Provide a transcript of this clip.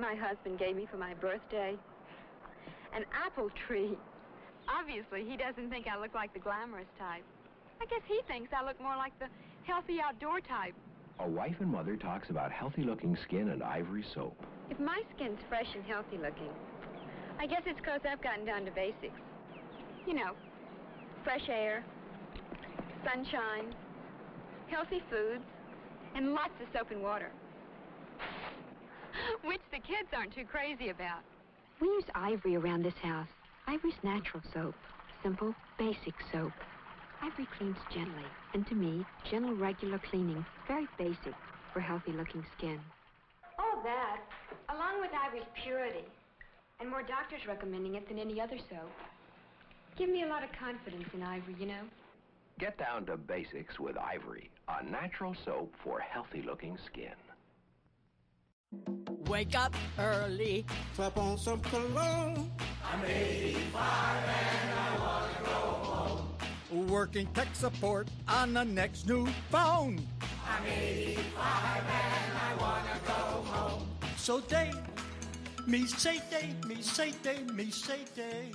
my husband gave me for my birthday? An apple tree. Obviously, he doesn't think I look like the glamorous type. I guess he thinks I look more like the healthy outdoor type. A wife and mother talks about healthy-looking skin and ivory soap. If my skin's fresh and healthy looking, I guess it's because I've gotten down to basics. You know, fresh air, sunshine, healthy foods, and lots of soap and water. Which kids aren't too crazy about. We use Ivory around this house. Ivory's natural soap. Simple, basic soap. Ivory cleans gently, and to me, gentle, regular cleaning, very basic for healthy-looking skin. All that, along with Ivory's purity, and more doctors recommending it than any other soap, give me a lot of confidence in Ivory, you know. Get down to basics with Ivory, a natural soap for healthy-looking skin. Wake up early. Slap on some cologne. I'm 85 and I want to go home. Working tech support on the next new phone. I'm 85 and I want to go home. So day, me say day, me say day, me say day.